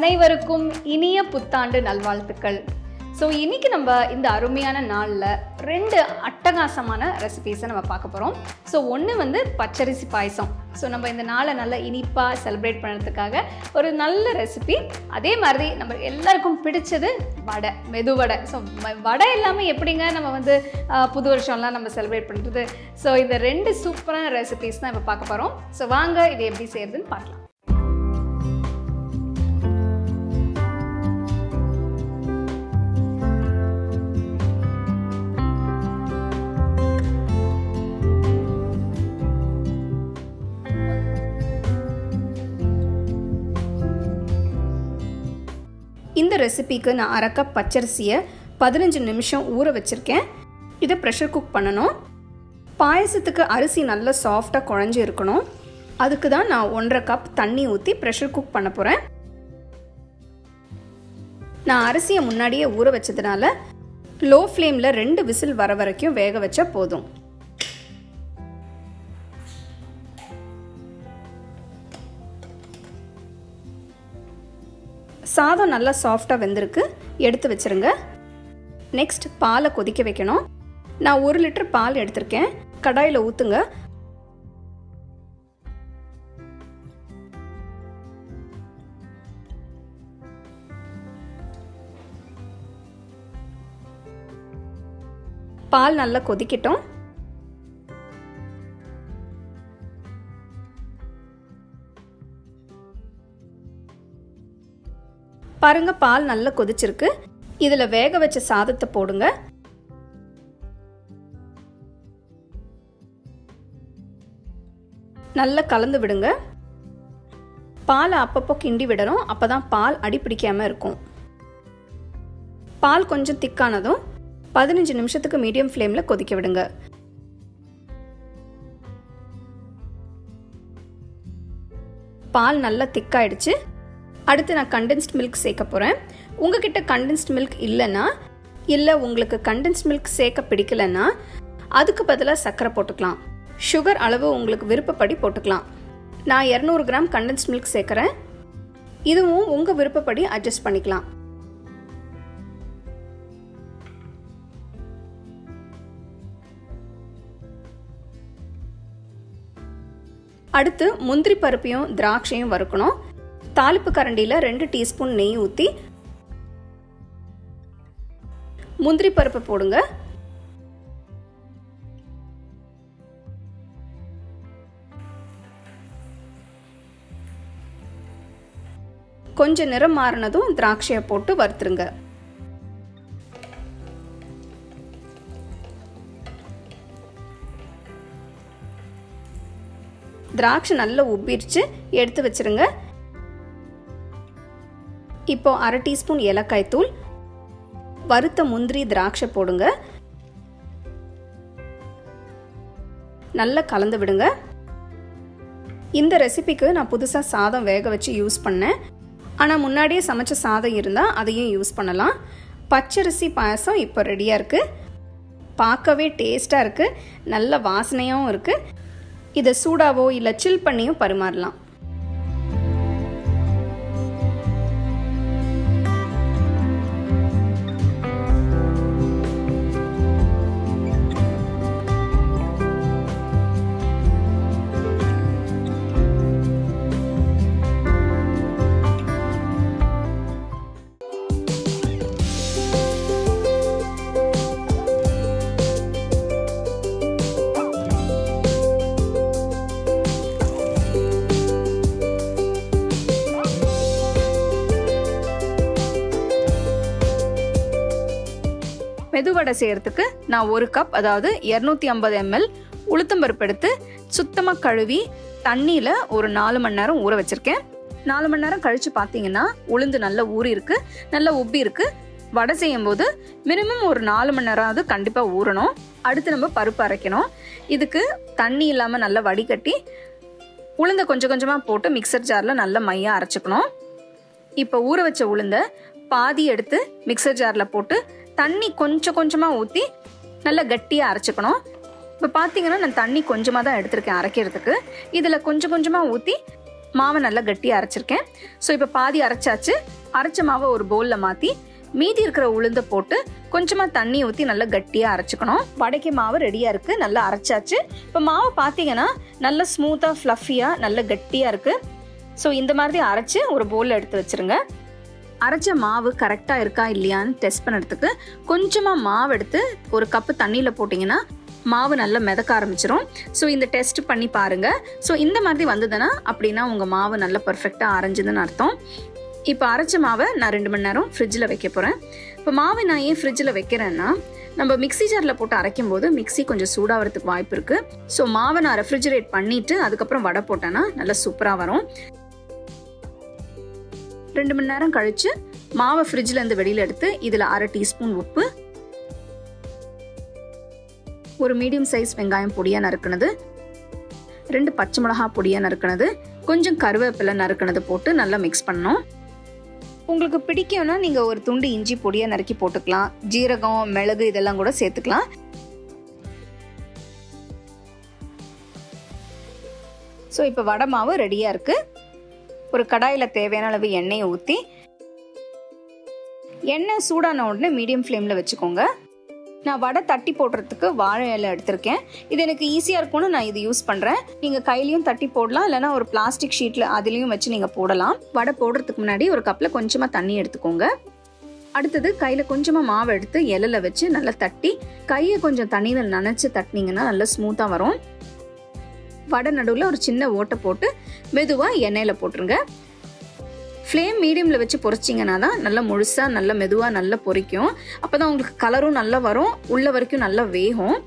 அனைவருக்கும் இனிய புத்தாண்டு நல்வாழ்த்துக்கள். ஸோ இன்னைக்கு நம்ம இந்த அருமையான நாளில் ரெண்டு அட்டகாசமான ரெசிபீஸை நம்ம பார்க்க போகிறோம் ஸோ ஒன்று வந்து பச்சரிசி பாயசம். ஸோ நம்ம இந்த நாளை நல்லா இனிப்பாக செலிப்ரேட் பண்ணுறதுக்காக ஒரு நல்ல ரெசிபி அதே மாதிரி நம்ம எல்லாருக்கும் பிடிச்சது வடை மெது வடை. ஸோ வடை இல்லாமல் எப்படிங்க நம்ம வந்து புது வருஷம்லாம் நம்ம செலிப்ரேட் பண்ணுறது ஸோ இந்த ரெண்டு சூப்பரான ரெசிபீஸ் தான் இப்போ பார்க்க போகிறோம் ஸோ வாங்க இது எப்படி செய்யறதுன்னு பார்க்கலாம். ரெசிபிக்கு நான் அரை கப் பச்சரிசியை பதினஞ்சு நிமிஷம் ஊற வச்சுருக்கேன். இதை ப்ரெஷர் குக் பண்ணணும். பாயசத்துக்கு அரிசி நல்லா சாஃப்டாக குழஞ்சி இருக்கணும். அதுக்கு தான் நான் ஒன்றரை கப் தண்ணி ஊற்றி ப்ரெஷர் குக் பண்ண போகிறேன் நான் அரிசியை முன்னாடியே ஊற வச்சதுனால லோ ஃப்ளேமில் ரெண்டு விசில் வர வரைக்கும் வேக வச்சா போதும். சாதம் நல்லா சாஃப்டாக வெந்திருக்கு. எடுத்து வச்சிருங்க. நெக்ஸ்ட் பாலை கொதிக்க வைக்கணும். நான் ஒரு லிட்டர் பால் எடுத்திருக்கேன். கடாயில் ஊற்றுங்க பால் நல்லா கொதிக்கட்டும். பாருங்க பால் நல்லா கொதிச்சிருக்கு. இதில் வேக வச்ச சாதத்தை போடுங்க. நல்லா கலந்து விடுங்க. பாலை அப்பப்போ கிண்டி விடணும். அப்பதான் பால் அடிப்பிடிக்காமல் இருக்கும். பால் கொஞ்சம் திக்கானதும் பதினஞ்சு நிமிஷத்துக்கு மீடியம் ஃப்ளேமில் கொதிக்க விடுங்க. பால் நல்லா திக்காயிடுச்சு. அடுத்து நான் கண்டென்ஸ்ட் மில்க் சேர்க்க போகிறேன் உங்ககிட்ட கண்டென்ஸ்ட் மில்க் இல்லைன்னா இல்லை உங்களுக்கு கண்டென்ஸ்ட் மில்க் சேர்க்க பிடிக்கலன்னா அதுக்கு பதிலாக சர்க்கரை போட்டுக்கலாம். சுகர் அளவு உங்களுக்கு விருப்பப்படி போட்டுக்கலாம். நான் இரநூறு கிராம் கண்டென்ஸ்ட் மில்க் சேர்க்குறேன். இதுவும் உங்கள் விருப்பப்படி அட்ஜஸ்ட் பண்ணிக்கலாம். அடுத்து முந்திரி பருப்பையும் திராட்சையும் வறுக்கணும். தாளிப்பு கரண்டியில் ரெண்டு டீஸ்பூன் நெய் ஊற்றி முந்திரி பருப்பு போடுங்க. கொஞ்சம் நிறம் மாறினதும் திராட்சையை போட்டு வறுத்துருங்க. திராட்சை நல்லா உப்பிடுச்சு எடுத்து வச்சிருங்க. இப்போ அரை டீஸ்பூன் ஏலக்காய் தூள் வறுத்த முந்திரி திராட்சை போடுங்க. நல்லா கலந்து விடுங்க. இந்த ரெசிபிக்கு நான் புதுசாக சாதம் வேக வச்சு யூஸ் பண்ணேன். ஆனால் முன்னாடியே சமைச்ச சாதம் இருந்தால் அதையும் யூஸ் பண்ணலாம். பச்சரிசி பாயசம் இப்போ ரெடியாக இருக்குது பார்க்கவே டேஸ்ட்டாக இருக்குது நல்ல வாசனையாகவும் இருக்குது இதை சூடாவோ இல்லை சில் பண்ணியும் பரிமாறலாம். மெதுவடை செய்கிறதுக்கு நான் ஒரு கப் அதாவது இரநூத்தி ஐம்பது எம்எல் உளுத்தம்பருப்பு எடுத்து சுத்தமாக கழுவி தண்ணியில் ஒரு நாலு மணி நேரம் ஊற வச்சுருக்கேன். நாலு மணி நேரம் கழித்து பார்த்தீங்கன்னா உளுந்து நல்லா ஊறி இருக்கு நல்லா உப்பி இருக்கு. வடை செய்யும் போது மினிமம் ஒரு நாலு மணி நேரம் கண்டிப்பாக ஊறணும். அடுத்து நம்ம பருப்பு அரைக்கணும். இதுக்கு தண்ணி இல்லாமல் நல்லா வடிகட்டி உளுந்தை கொஞ்சம் கொஞ்சமாக போட்டு மிக்சர் ஜாரில் நல்லா மையாக அரைச்சிக்கணும். இப்போ ஊற வச்ச உளுந்தை பாதி எடுத்து மிக்சர் ஜாரில் போட்டு தண்ணி கொஞ்சம் கொஞ்சமாக ஊற்றி நல்லா கட்டியாக அரைச்சிக்கணும். இப்போ பார்த்தீங்கன்னா நான் தண்ணி கொஞ்சமாக தான் எடுத்திருக்கேன் அரைக்கிறதுக்கு. இதில் கொஞ்சம் கொஞ்சமாக ஊற்றி மாவை நல்லா கட்டியாக அரைச்சிருக்கேன். ஸோ இப்போ பாதி அரைச்சாச்சு. அரைச்ச மாவை ஒரு பவுலில் மாற்றி மீதி இருக்கிற உளுந்தை போட்டு கொஞ்சமாக தண்ணி ஊற்றி நல்லா கட்டியாக அரைச்சிக்கணும். வடைக்கு மாவு ரெடியாக இருக்குது நல்லா அரைச்சாச்சு. இப்போ மாவு பார்த்தீங்கன்னா நல்லா ஸ்மூத்தாக ஃப்ளஃபியாக நல்லா கட்டியாக இருக்குது ஸோ இந்த மாதிரி அரைச்சி ஒரு பவுலில் எடுத்து வச்சுருங்க. அரைச்ச மாவு கரெக்டாக இருக்கா இல்லையான்னு டெஸ்ட் பண்ணுறதுக்கு கொஞ்சமாக மாவு எடுத்து ஒரு கப்பு தண்ணியில் போட்டிங்கன்னா மாவு நல்லா மிதக்க ஆரம்பிச்சிரும். ஸோ இந்த டெஸ்ட் பண்ணி பாருங்கள் ஸோ இந்த மாதிரி வந்ததுன்னா அப்படின்னா உங்கள் மாவு நல்லா பர்ஃபெக்டாக அரைஞ்சதுன்னு அர்த்தம். இப்போ அரைச்ச மாவை நான் ரெண்டு மணி நேரம் ஃப்ரிட்ஜில் வைக்க போகிறேன் இப்போ மாவை நான் ஏன் ஃப்ரிட்ஜில் வைக்கிறேன்னா நம்ம மிக்ஸி ஜாரில் போட்டு அரைக்கும் போது மிக்ஸி கொஞ்சம் சூடாகிறதுக்கு வாய்ப்பு இருக்குது ஸோ மாவை நான் ரெஃப்ரிஜரேட் பண்ணிவிட்டு அதுக்கப்புறம் வடை போட்டேன்னா நல்லா சூப்பராக வரும். ரெண்டு மணி நேரம் கழித்து மாவை ஃப்ரிட்ஜில் வெளியில் எடுத்து இதில் அரை டீஸ்பூன் உப்பு ஒரு மீடியம் சைஸ் வெங்காயம் பொடியாக நறுக்கினது ரெண்டு பச்சை மிளகா பொடியாக நறுக்கினது கொஞ்சம் கருவேப்பிலை நறுக்கினது போட்டு நல்லா மிக்ஸ் பண்ணோம் உங்களுக்கு பிடிக்கும்னா நீங்கள் ஒரு துண்டு இஞ்சி பொடியாக நறுக்கி போட்டுக்கலாம். ஜீரகம் மிளகு இதெல்லாம் கூட சேர்த்துக்கலாம். ஸோ இப்போ வடை மாவு ரெடியாக இருக்குது ஒரு கடாயில் தேவையான அளவு எண்ணெயை ஊற்றி எண்ணெய் சூடான உடனே மீடியம் ஃப்ளேமில் வச்சுக்கோங்க. நான் வடை தட்டி போடுறதுக்கு வாழை இலை எடுத்திருக்கேன். இது எனக்கு ஈஸியாக இருக்கும்னு நான் இது யூஸ் பண்ணுறேன் நீங்கள் கையிலையும் தட்டி போடலாம் இல்லைனா ஒரு பிளாஸ்டிக் ஷீட்டில் அதுலேயும் வச்சு நீங்கள் போடலாம். வடை போடுறதுக்கு முன்னாடி ஒரு கப்பில் கொஞ்சமாக தண்ணி எடுத்துக்கோங்க. அடுத்தது கையில் கொஞ்சமாக மாவு எடுத்து இலையில் வச்சு நல்லா தட்டி கையை கொஞ்சம் தண்ணியில் நனைச்சி தட்டினீங்கன்னா நல்லா ஸ்மூத்தாக வரும். வடை நடுவில் ஒரு சின்ன ஓட்டை போட்டு மெதுவாக எண்ணெயில் போட்டுருங்க. ஃப்ளேம் மீடியமில் வச்சு பொரிச்சிங்கன்னா தான் நல்லா முழுசாக நல்லா மெதுவாக நல்லா பொரிக்கும். அப்போ தான் உங்களுக்கு கலரும் நல்லா வரும். உள்ள வரைக்கும் நல்லா வேகும்.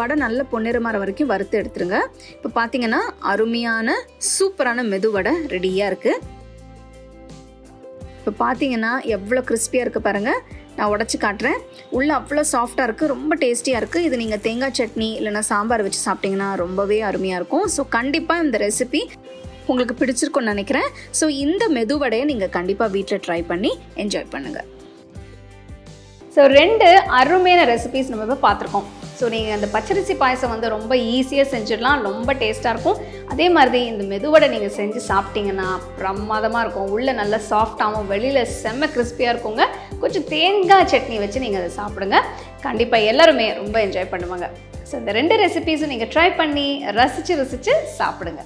வடை நல்ல பொன்னிறமாற வரைக்கும் வறுத்து எடுத்துருங்க. இப்போ பார்த்தீங்கன்னா அருமையான சூப்பரான மெதுவடை ரெடியாக இருக்குது இப்போ பார்த்தீங்கன்னா எவ்வளோ கிறிஸ்பியாக இருக்குது பாருங்கள் நான் உடச்சி காட்டுறேன். உள்ளே அவ்வளோ சாஃப்டாக இருக்குது ரொம்ப டேஸ்டியாக இருக்குது இது நீங்கள் தேங்காய் சட்னி இல்லைனா சாம்பார் வச்சு சாப்பிட்டிங்கன்னா ரொம்பவே அருமையாக இருக்கும். ஸோ கண்டிப்பாக இந்த ரெசிபி உங்களுக்கு பிடிச்சிருக்கும்னு நினைக்கிறேன். ஸோ இந்த மெதுவடையை நீங்கள் கண்டிப்பாக வீட்டில் ட்ரை பண்ணி என்ஜாய் பண்ணுங்கள் ஸோ ரெண்டு அருமையான ரெசிபிஸ் நம்ம இப்போ பார்த்துருக்கோம். ஸோ நீங்கள் அந்த பச்சரிசி பாயசம் வந்து ரொம்ப ஈஸியாக செஞ்சிடலாம் ரொம்ப டேஸ்ட்டாக இருக்கும். அதே மாதிரி இந்த மெதுவடை நீங்கள் செஞ்சு சாப்பிட்டீங்கன்னா பிரமாதமாக இருக்கும். உள்ளே நல்லா சாஃப்டாகவும் வெளியில் செம்ம கிறிஸ்பியாக இருக்குங்க. கொஞ்சம் தேங்காய் சட்னி வச்சு நீங்கள் அதை சாப்பிடுங்க. கண்டிப்பாக எல்லாருமே ரொம்ப என்ஜாய் பண்ணுவாங்க. ஸோ இந்த ரெண்டு ரெசிபீஸும் நீங்கள் ட்ரை பண்ணி ரசித்து ரசித்து சாப்பிடுங்க.